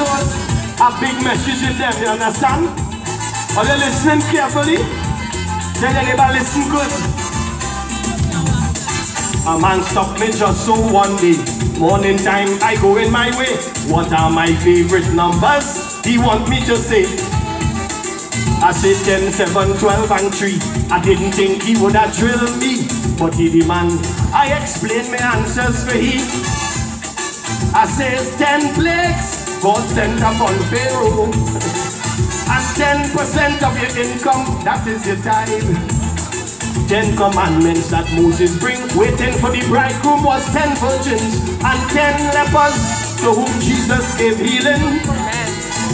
A big message in them, you understand? Are you listening carefully? Tell anybody listen good. A man stopped me just so one day. Morning time, I go in my way. What are my favorite numbers? He want me to say. I said 10, 7, 12, and 3. I didn't think he would have drilled me, but he demand. I explain my answers for he. I says 10 plagues, God sent upon Pharaoh. And 10% of your income, that is your tithe. Ten commandments that Moses bring, waiting for the bridegroom was ten virgins and ten lepers to whom Jesus gave healing.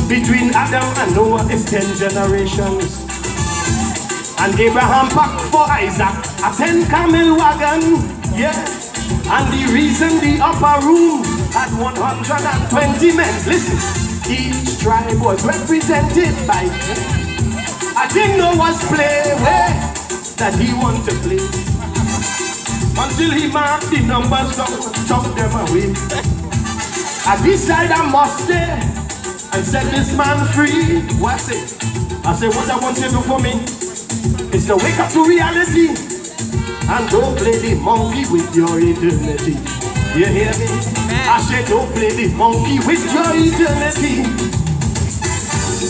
Between Adam and Noah is ten generations. And Abraham packed for Isaac a ten camel wagon, yeah. And the reason the upper room had 120 men, listen, each tribe was represented by I didn't know was play where that he want to play. Until he marked the numbers down and chuck them away. I decided I must stay and set this man free. What's it? I said, what I want you to do for me is to wake up to reality and don't play the monkey with your eternity. You hear me? I said, oh, don't play the monkey with your eternity.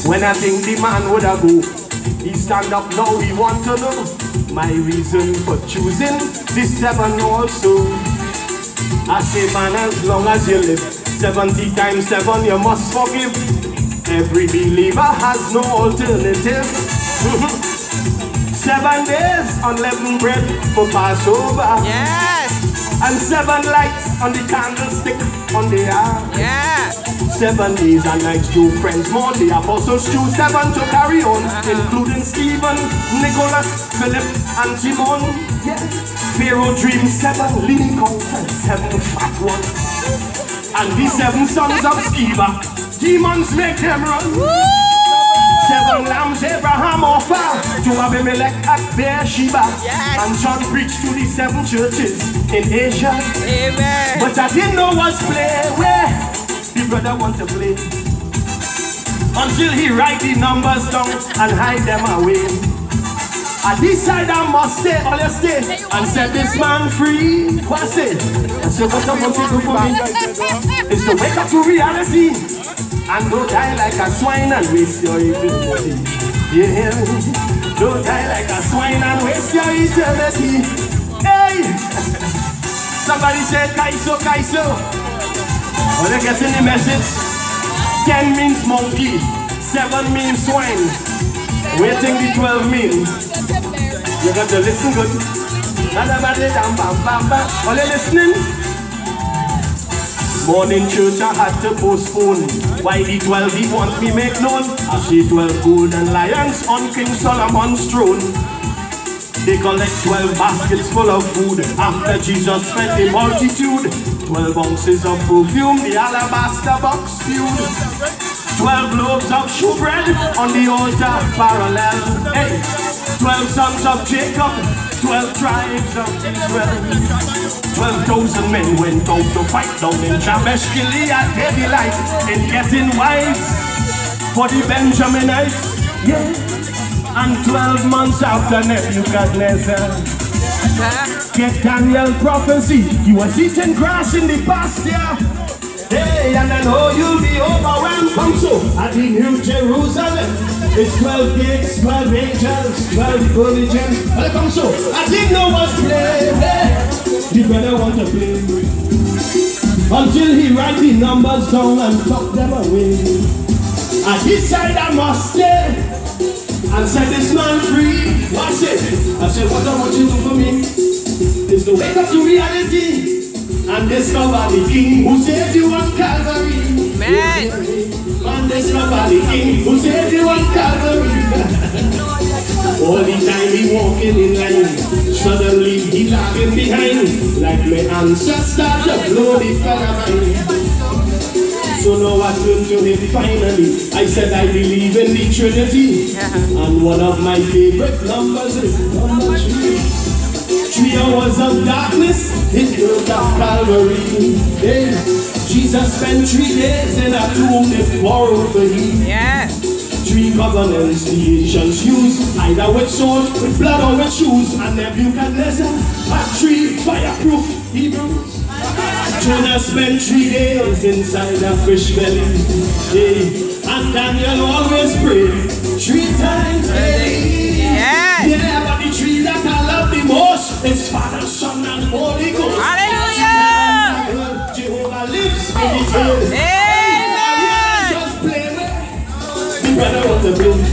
When I think the man would have go, he stand up now, he want to know my reason for choosing this seven also. I say, man, as long as you live, 70 times 7 you must forgive. Every believer has no alternative. seven days unleavened bread for Passover. Yes. And seven lights on the candlestick on the ark. Yeah. Seven days and nights, two friends more. The apostles choose seven to carry on, uh-huh. including Stephen, Nicholas, Philip, and Timon. Yeah. Pharaoh dreamed seven cows and seven fat ones. And the seven sons of Sceva, demons make them run. Seven lambs Abraham to Abimelech at Beersheba. Yes. And John preached to the seven churches in Asia. Amen. But I didn't know what's play where the brother want to play. Until he write the numbers down and hide them away. I decide I must stay, all you stay, and set this man free. What's it? I said, what I want you to do for me is to wake up to reality and don't die like a swine and waste your eternity. You? Don't die like a swine and waste your eternity. Hey! Somebody said Kaiso, Kaiso. Are you getting the message? Ten means monkey, seven means swine. Waiting the twelve means. You got to listen good. Are you listening? Morning church I had to postpone. Why the twelve he want me make known? I see twelve golden lions on King Solomon's throne. They collect 12 baskets full of food after Jesus fed the multitude. 12 ounces of perfume, the alabaster box filled. 12 loaves of showbread on the altar parallel. Hey, 12 sons of Jacob, 12 tribes of Israel. 12,000 men went out to fight down in Jabesh Gilead. They delight in getting wives for the Benjaminites. Yeah. And 12 months after Nebuchadnezzar, get Daniel prophecy. He was eating grass in the pasture. And I know you'll be overwhelmed. Come so, at the New Jerusalem, it's 12 gates, 12 angels, 12 virgins. Well, come so, I didn't know what's play. Hey, the brother want to play. Until he write the numbers down and tuck them away. I decide I must stay and set this man free. What's it? I said, what I want you to do for me is to wake up to reality and discover the King who saved you on Calvary. Amen. And discover the King who saved you on Calvary. All the time he walking in line, suddenly he lagging behind, like my ancestor to blow the so now I turn to him finally. I said I believe in the Trinity. And one of my favorite numbers is number three. Three hours of darkness, it killed at Calvary. Hey, Jesus spent three days in a tomb, they quarreled for him. Yeah. Three governance the Asians use, either with sword, with blood, or with shoes. And Nebuchadnezzar had three fireproof Hebrews. Jonah spent three days inside a fish belly. Hey, and Daniel always prayed three times the brother of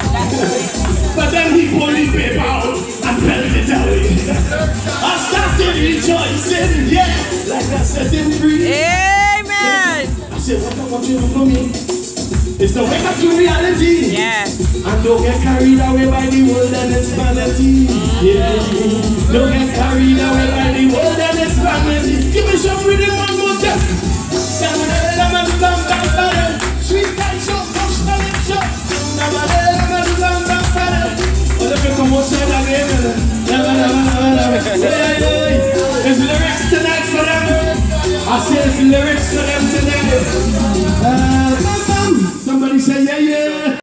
the blue. but then he pulled paper out and pelted it away. I started rejoicing, yeah, like I set him free. Amen. I said, what about you for me? It's the wake up to reality. Yeah. And don't get carried away by the world and its vanity. Mm. Yeah. Don't get carried away by the There's lyrics tonight for them. I say it's lyrics for them tonight. Uh, Somebody say yeah, yeah.